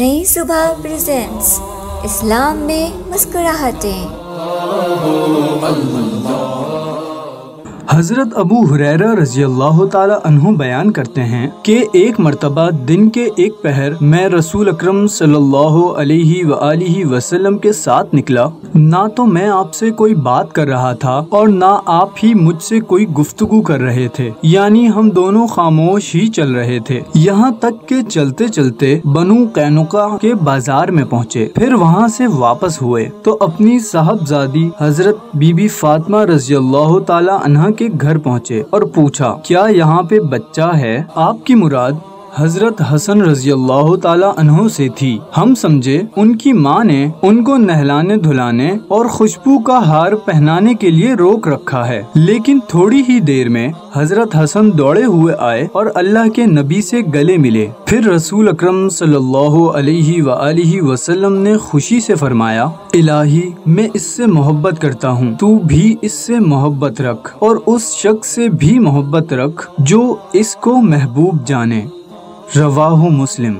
नई सुबह प्रेजेंट्स इस्लाम में मुस्कुराहटें। हज़रत अबू हुरैरा रज़ी अल्लाह तु बयान करते हैं कि एक मरतबा दिन के एक पहर मैं रसूल अकरम सल्लल्लाहु अलैहि वसल्लम के साथ निकला। ना तो मैं आपसे कोई बात कर रहा था और ना आप ही मुझसे कोई गुफ्तगु कर रहे थे। यानी हम दोनों खामोश ही चल रहे थे। यहाँ तक के चलते चलते बनु कैनुका के बाज़ार में पहुँचे। फिर वहाँ से वापस हुए। तो अपनी साहबजादी हज़रत बीबी फातिमा रज़ी अल्लाह तला के घर पहुँचे और पूछा क्या यहाँ पे बच्चा है? आपकी मुराद हज़रत हसन रज़ी अल्लाह तहों से थी। हम समझे, उनकी माँ ने उनको नहलाने धुलाने और खुशबू का हार पहनाने के लिए रोक रखा है। लेकिन थोड़ी ही देर में हज़रत हसन दौड़े हुए आए और अल्लाह के नबी से गले मिले। फिर रसूल अक्रम वसल्लम ने खुशी से फरमाया, इलाही, मैं इससे मोहब्बत करता हूँ। तू भी इससे मोहब्बत रख और उस शख्स से भी मोहब्बत रख जो इसको महबूब जाने। रवाहु मुस्लिम।